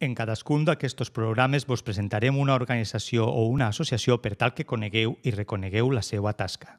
En cadascun d'aquests programes vos presentarem una organització o una associació per tal que conegueu i reconegueu la seva tasca.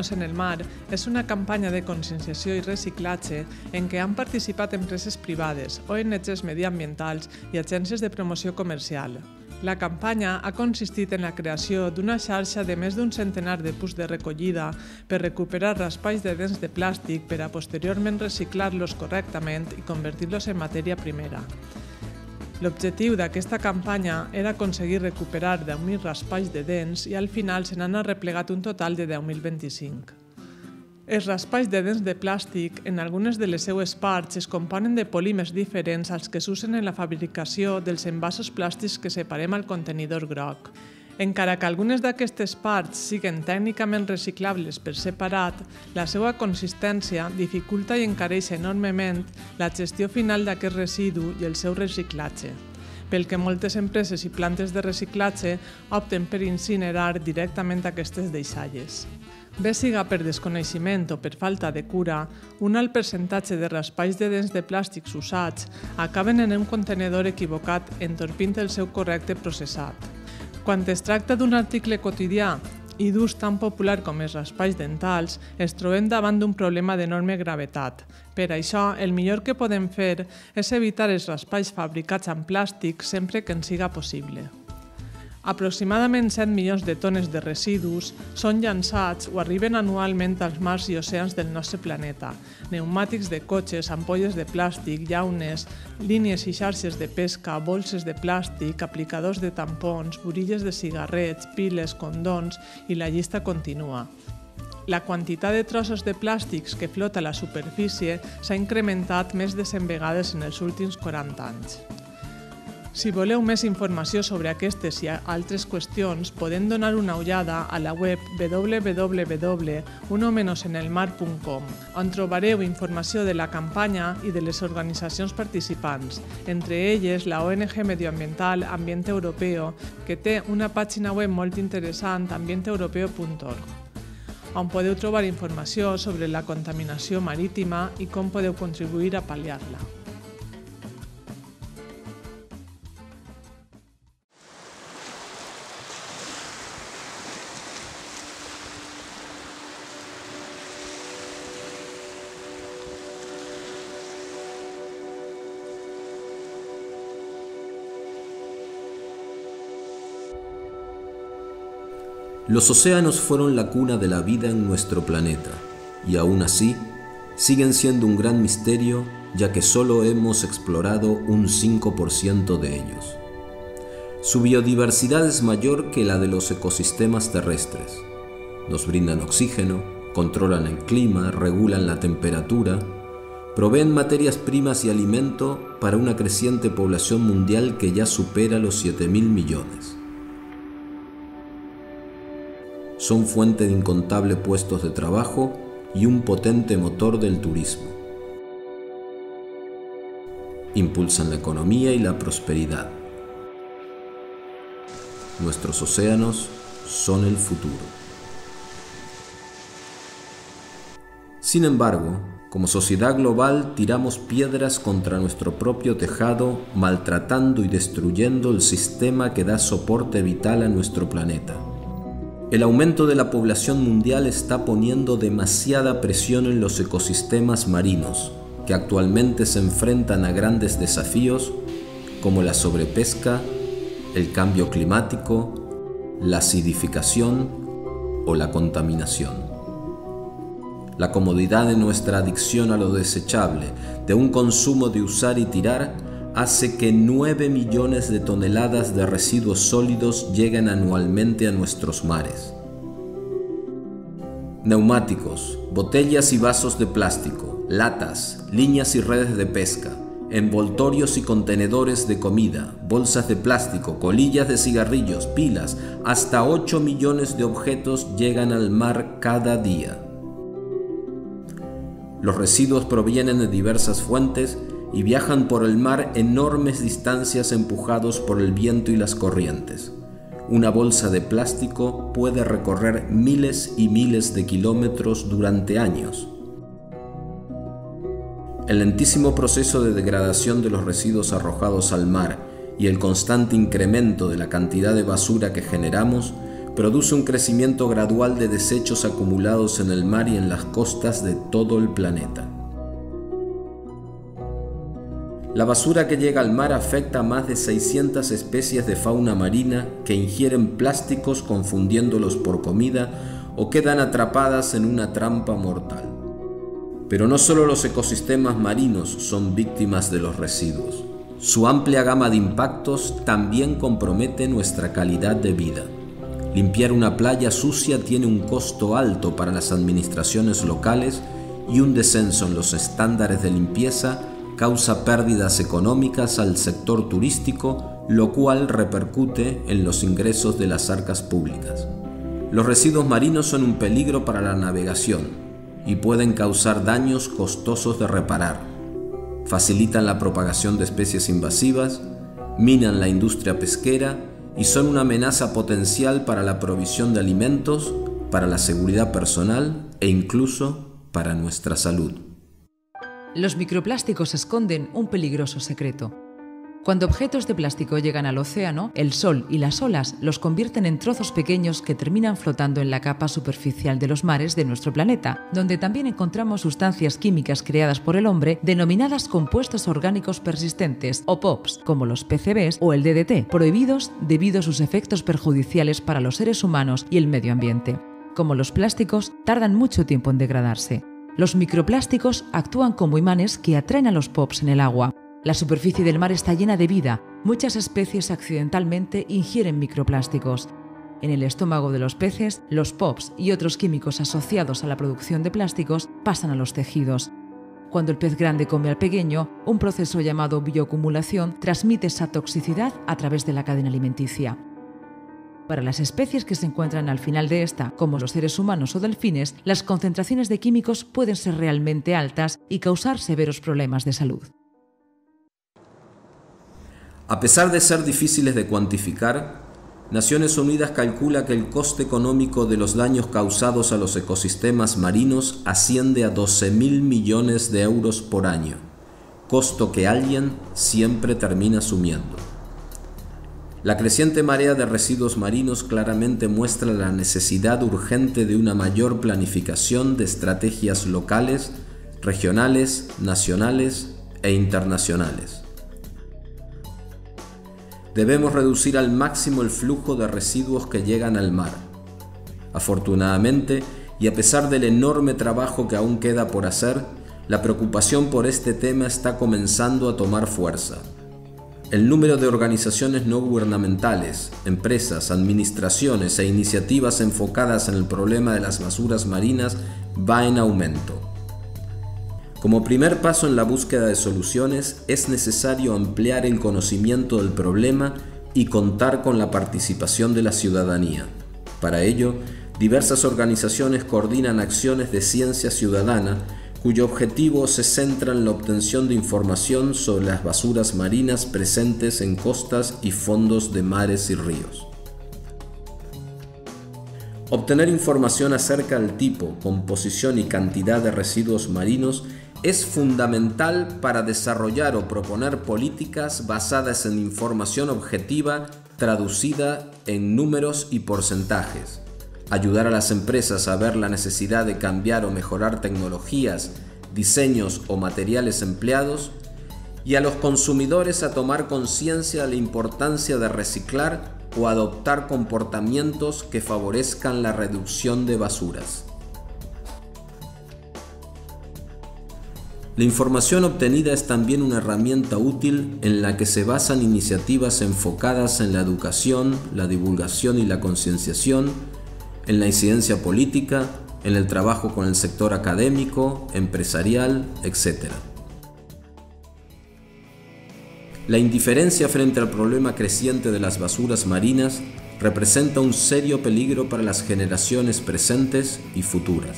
Uno menos en el mar és una campanya de conscienciació i reciclatge en què han participat empreses privades, ONGs mediambientals i agències de promoció comercial. La campanya ha consistit en la creació d'una xarxa de més d'un centenar de punts de recollida per recuperar raspalls de dents de plàstic per a posteriorment reciclar-los correctament i convertir-los en matèria primera. L'objectiu d'aquesta campanya era aconseguir recuperar 10.000 raspalls de dents i al final se n'han arreplegat un total de 10.025. Els raspalls de dents de plàstic, en algunes de les seues parts, es componen de polímers diferents als que s'usen en la fabricació dels envasos plàstics que separem al contenidor groc. Encara que algunes d'aquestes parts siguen tècnicament reciclables per separat, la seva consistència dificulta i encareix enormement la gestió final d'aquest residu i el seu reciclatge, pel que moltes empreses i plantes de reciclatge opten per incinerar directament aquestes deixalles. Bé siga per desconeixement o per falta de cura, un alt percentatge de raspalls de dents de plàstics usats acaben en un contenedor equivocat entorpint el seu correcte processat. Quan es tracta d'un article quotidià i d'ús tan popular com els raspalls dentals, es trobem davant d'un problema d'enorme gravetat. Per això, el millor que podem fer és evitar els raspalls fabricats amb plàstic sempre que en siga possible. Aproximadament 7 milions de tones de residus són llançats o arriben anualment als mars i oceans del nostre planeta. Pneumàtics de cotxes, ampolles de plàstic, llaunes, línies i xarxes de pesca, bolses de plàstic, aplicadors de tampons, burilles de cigarrets, piles, condons i la llista continua. La quantitat de trossos de plàstics que flota a la superfície s'ha incrementat més de 100 vegades en els últims 40 anys. Si voleu més informació sobre aquestes i altres qüestions, podem donar una ullada a la web www.unomenosenelmar.com, on trobareu informació de la campanya i de les organitzacions participants, entre elles la ONG medioambiental Ambiente Europeo, que té una pàgina web molt interessant, ambienteeuropeo.org on podeu trobar informació sobre la contaminació marítima i com podeu contribuir a pal·liar-la. Los océanos fueron la cuna de la vida en nuestro planeta y aún así siguen siendo un gran misterio ya que solo hemos explorado un 5% de ellos. Su biodiversidad es mayor que la de los ecosistemas terrestres. Nos brindan oxígeno, controlan el clima, regulan la temperatura, proveen materias primas y alimento para una creciente población mundial que ya supera los 7 mil millones son fuente de incontables puestos de trabajo y un potente motor del turismo. Impulsan la economía y la prosperidad. Nuestros océanos son el futuro. Sin embargo, como sociedad global tiramos piedras contra nuestro propio tejado, maltratando y destruyendo el sistema que da soporte vital a nuestro planeta. El aumento de la población mundial está poniendo demasiada presión en los ecosistemas marinos, que actualmente se enfrentan a grandes desafíos como la sobrepesca, el cambio climático, la acidificación o la contaminación. La comodidad de nuestra adicción a lo desechable, de un consumo de usar y tirar, hace que 9 millones de toneladas de residuos sólidos lleguen anualmente a nuestros mares. Neumáticos, botellas y vasos de plástico, latas, líneas y redes de pesca, envoltorios y contenedores de comida, bolsas de plástico, colillas de cigarrillos, pilas, hasta 8 millones de objetos llegan al mar cada día. Los residuos provienen de diversas fuentes y viajan por el mar enormes distancias empujados por el viento y las corrientes. Una bolsa de plástico puede recorrer miles y miles de kilómetros durante años. El lentísimo proceso de degradación de los residuos arrojados al mar y el constante incremento de la cantidad de basura que generamos produce un crecimiento gradual de desechos acumulados en el mar y en las costas de todo el planeta. La basura que llega al mar afecta a más de 600 especies de fauna marina que ingieren plásticos confundiéndolos por comida o quedan atrapadas en una trampa mortal. Pero no solo los ecosistemas marinos son víctimas de los residuos. Su amplia gama de impactos también compromete nuestra calidad de vida. Limpiar una playa sucia tiene un costo alto para las administraciones locales y un descenso en los estándares de limpieza causa pérdidas económicas al sector turístico, lo cual repercute en los ingresos de las arcas públicas. Los residuos marinos son un peligro para la navegación, y pueden causar daños costosos de reparar. Facilitan la propagación de especies invasivas, minan la industria pesquera y son una amenaza potencial para la provisión de alimentos, para la seguridad personal e incluso para nuestra salud. Los microplásticos esconden un peligroso secreto cuando objetos de plástico llegan al océano, el sol y las olas los convierten en trozos pequeños que terminan flotando en la capa superficial de los mares de nuestro planeta, donde también encontramos sustancias químicas creadas por el hombre denominadas compuestos orgánicos persistentes o POPs, como los PCBs o el DDT, prohibidos debido a sus efectos perjudiciales para los seres humanos y el medio ambiente. Como los plásticos, tardan mucho tiempo en degradarse. Los microplásticos actúan como imanes que atraen a los POPs en el agua, la superficie del mar está llena de vida. Muchas especies accidentalmente ingieren microplásticos. En el estómago de los peces, los POPs y otros químicos asociados a la producción de plásticos pasan a los tejidos. Cuando el pez grande come al pequeño, un proceso llamado bioacumulación transmite esa toxicidad a través de la cadena alimenticia. Para las especies que se encuentran al final de esta, como los seres humanos o delfines, las concentraciones de químicos pueden ser realmente altas y causar severos problemas de salud. A pesar de ser difíciles de cuantificar, Naciones Unidas calcula que el coste económico de los daños causados a los ecosistemas marinos asciende a 12 mil millones de euros por año, costo que alguien siempre termina asumiendo. La creciente marea de residuos marinos claramente muestra la necesidad urgente de una mayor planificación de estrategias locales, regionales, nacionales e internacionales. Debemos reducir al máximo el flujo de residuos que llegan al mar. Afortunadamente, y a pesar del enorme trabajo que aún queda por hacer, la preocupación por este tema está comenzando a tomar fuerza. El número de organizaciones no gubernamentales, empresas, administraciones e iniciativas enfocadas en el problema de las basuras marinas va en aumento. Como primer paso en la búsqueda de soluciones es necesario ampliar el conocimiento del problema y contar con la participación de la ciudadanía. Para ello, diversas organizaciones coordinan acciones de ciencia ciudadana cuyo objetivo se centra en la obtención de información sobre las basuras marinas presentes en costas y fondos de mares y ríos. Obtener información acerca del tipo, composición y cantidad de residuos marinos es fundamental para desarrollar o proponer políticas basadas en información objetiva traducida en números y porcentajes. Ayudar a las empresas a ver la necesidad de cambiar o mejorar tecnologías, diseños o materiales empleados y a los consumidores a tomar conciencia de la importancia de reciclar o adoptar comportamientos que favorezcan la reducción de basuras. La información obtenida es también una herramienta útil en la que se basan iniciativas enfocadas en la educación, la divulgación y la concienciación, en la incidencia política, en el trabajo con el sector académico, empresarial, etc. la indiferencia frente al problema creciente de las basuras marinas representa un serio peligro para las generaciones presentes y futuras.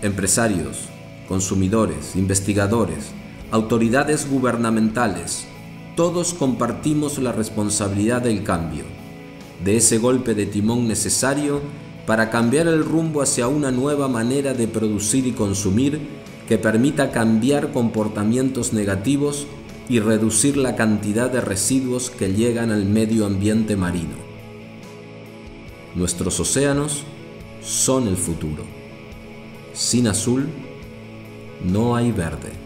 Empresarios, consumidores, investigadores, autoridades gubernamentales, todos compartimos la responsabilidad del cambio, de ese golpe de timón necesario para cambiar el rumbo hacia una nueva manera de producir y consumir que permita cambiar comportamientos negativos y reducir la cantidad de residuos que llegan al medio ambiente marino. Nuestros océanos son el futuro. Sin azul no hay verde.